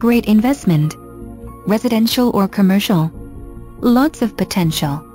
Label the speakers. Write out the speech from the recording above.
Speaker 1: Great investment. Residential or commercial. Lots of potential.